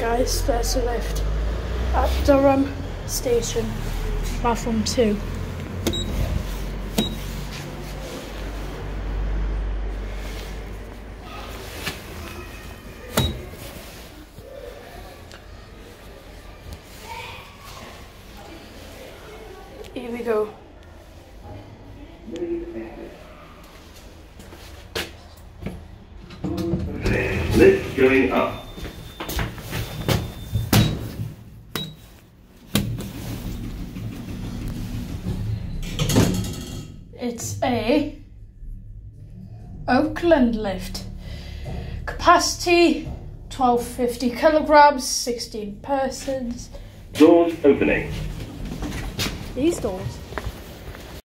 guys, there's a lift at Durham Station, platform 2. Here we go. Lift going up. It's a Oakland lift. Capacity 1250 kilograms, 16 persons. Doors opening. These doors.